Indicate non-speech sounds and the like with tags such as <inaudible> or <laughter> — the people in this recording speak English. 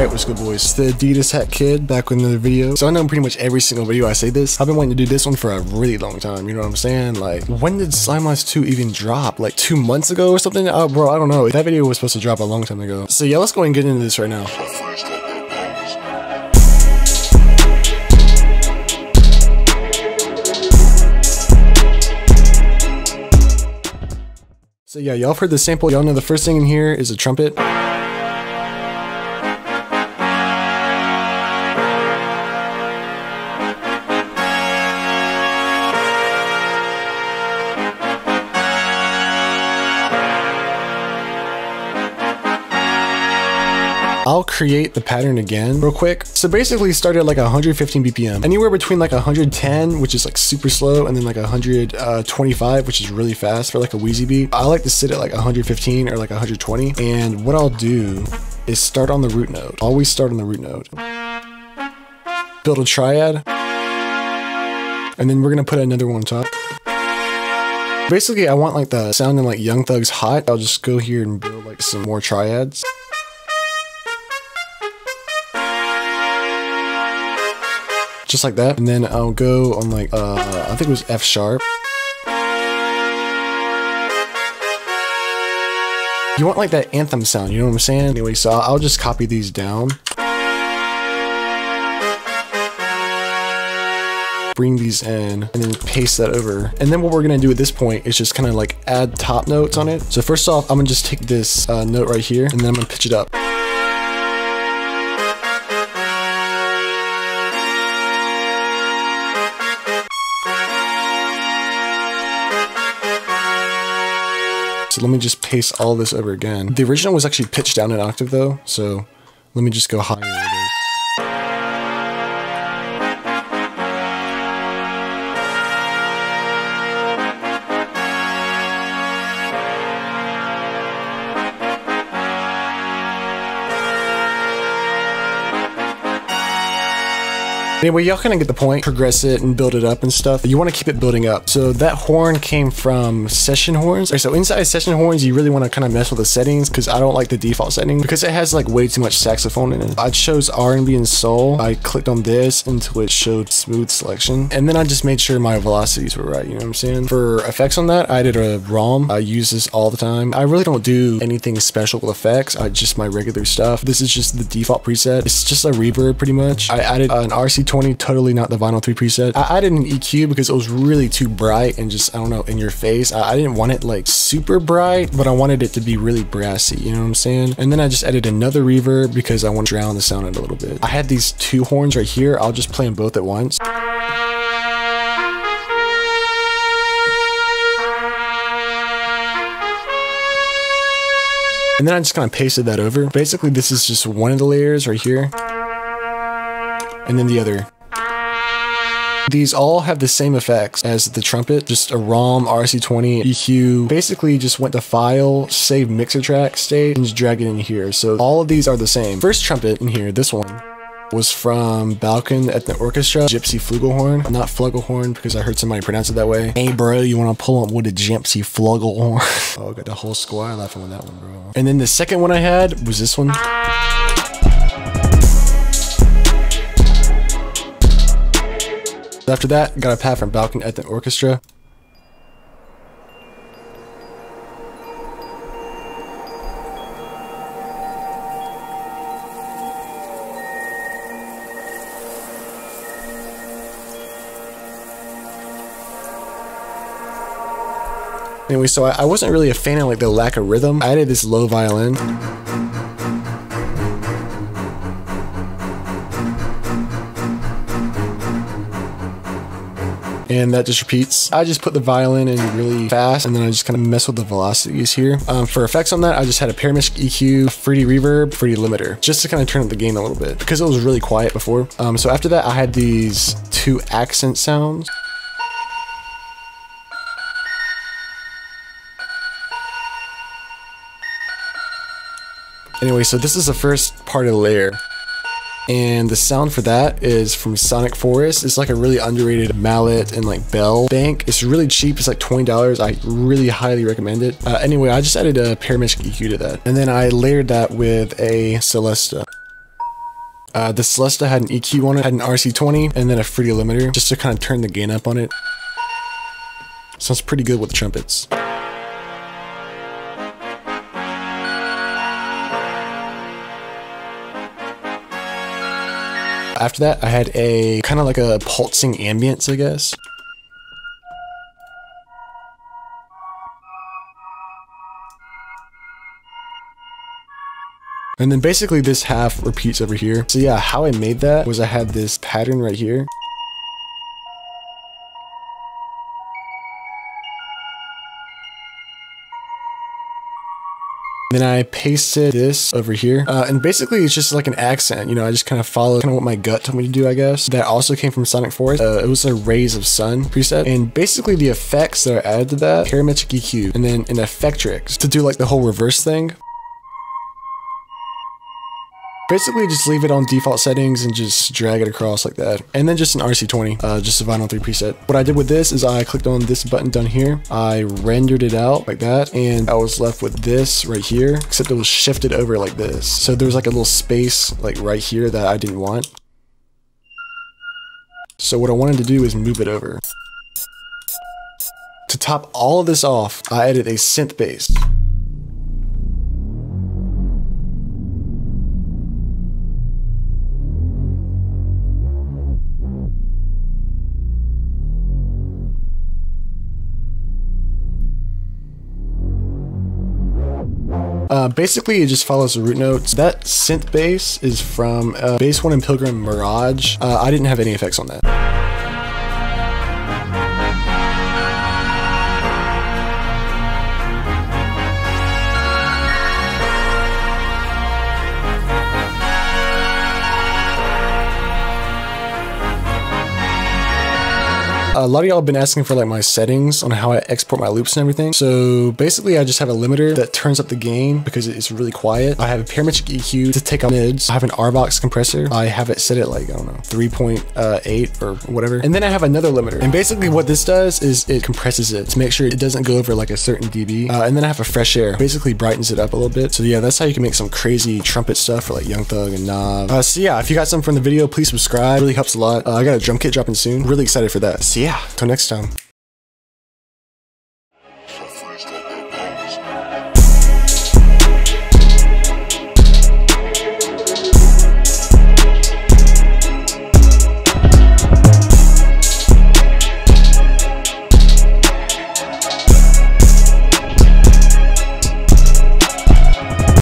Alright, what's good boys? The Adidas Hat Kid back with another video. So I know in pretty much every single video I say this. I've been wanting to do this one for a really long time, you know what I'm saying? Like, when did Slime Lies 2 even drop? Like two months ago or something? Oh, bro, I don't know. That video was supposed to drop a long time ago. So yeah, let's go and get into this right now. So yeah, y'all heard the sample. Y'all know the first thing in here is a trumpet. Create the pattern again real quick. So basically start at like 115 BPM, anywhere between like 110, which is like super slow, and then like 125, which is really fast for like a Wheezy beat. I like to sit at like 115 or like 120. And what I'll do is start on the root note. Always start on the root note. Build a triad. And then we're gonna put another one on top. Basically, I want like the sounding like Young Thug's hot. I'll just go here and build like some more triads. Just like that. And then I'll go on like, uh, I think it was F sharp. You want like that anthem sound, you know what I'm saying? Anyway, so I'll just copy these down. Bring these in and then paste that over. And then what we're gonna do at this point is just kind of like add top notes on it. So first off, I'm gonna just take this uh, note right here and then I'm gonna pitch it up. Let me just paste all this over again. The original was actually pitched down an octave though, so let me just go higher. Anyway, y'all kind of get the point. Progress it and build it up and stuff. You want to keep it building up. So that horn came from session horns. So inside session horns, you really want to kind of mess with the settings because I don't like the default setting because it has like way too much saxophone in it. I chose R&B and soul. I clicked on this until it showed smooth selection. And then I just made sure my velocities were right. You know what I'm saying? For effects on that, I did a Raum. I use this all the time. I really don't do anything special with effects. I just my regular stuff. This is just the default preset. It's just a reverb pretty much. I added an RC 20, totally not the Vinyl 3 preset. I added an EQ because it was really too bright and just, I don't know, in your face. I, I didn't want it like super bright, but I wanted it to be really brassy, you know what I'm saying? And then I just added another reverb because I want to drown the sound a little bit. I had these two horns right here. I'll just play them both at once. And then I just kind of pasted that over. Basically, this is just one of the layers right here and then the other. These all have the same effects as the trumpet, just a Raum, RC20, EQ. Basically just went to file, save mixer track state, and just drag it in here. So all of these are the same. First trumpet in here, this one, was from Balkan Ethnic Orchestra, Gypsy Flugelhorn, not Flugelhorn because I heard somebody pronounce it that way. Hey bro, you wanna pull up with a Gypsy Flugelhorn? <laughs> oh, got the whole squad laughing with that one, bro. And then the second one I had was this one. After that, got a pad from Balkan Ethnic Orchestra. Anyway, so I, I wasn't really a fan of like the lack of rhythm. I added this low violin. And that just repeats. I just put the violin in really fast and then I just kind of mess with the velocities here. Um, for effects on that, I just had a Parametric EQ, Fruity Reverb, Fruity Limiter, just to kind of turn up the gain a little bit because it was really quiet before. Um, so after that, I had these two accent sounds. Anyway, so this is the first part of the layer. And the sound for that is from Sonic Forest. It's like a really underrated mallet and like bell bank. It's really cheap. It's like $20. I really highly recommend it. Uh, anyway, I just added a Parametric EQ to that. And then I layered that with a Celesta. Uh, the Celesta had an EQ on it, had an RC20, and then a fruity limiter just to kind of turn the gain up on it. Sounds pretty good with the trumpets. After that, I had a kind of like a pulsing ambience, I guess. And then basically this half repeats over here. So yeah, how I made that was I had this pattern right here. Then I pasted this over here. Uh, and basically it's just like an accent. You know, I just kind of followed kind of what my gut told me to do, I guess. That also came from Sonic Force. Uh, it was a Rays of Sun preset. And basically the effects that are added to that, parametric EQ, and then an Effectrix to do like the whole reverse thing. Basically just leave it on default settings and just drag it across like that. And then just an RC20, uh, just a Vinyl 3 preset. What I did with this is I clicked on this button down here. I rendered it out like that. And I was left with this right here, except it was shifted over like this. So there was like a little space like right here that I didn't want. So what I wanted to do is move it over. To top all of this off, I added a synth bass. Uh, basically, it just follows the root notes. That synth bass is from uh, Bass 1 in Pilgrim Mirage. Uh, I didn't have any effects on that. A lot of y'all have been asking for like my settings on how I export my loops and everything. So basically I just have a limiter that turns up the gain because it's really quiet. I have a parametric EQ to take out mids. I have an RVox compressor. I have it set at like, I don't know, 3.8 or whatever. And then I have another limiter. And basically what this does is it compresses it to make sure it doesn't go over like a certain dB. Uh, and then I have a fresh air, basically brightens it up a little bit. So yeah, that's how you can make some crazy trumpet stuff for like Young Thug and Nav. Uh, so yeah, if you got something from the video, please subscribe. It really helps a lot. Uh, I got a drum kit dropping soon. Really excited for that. See so yeah, till next time.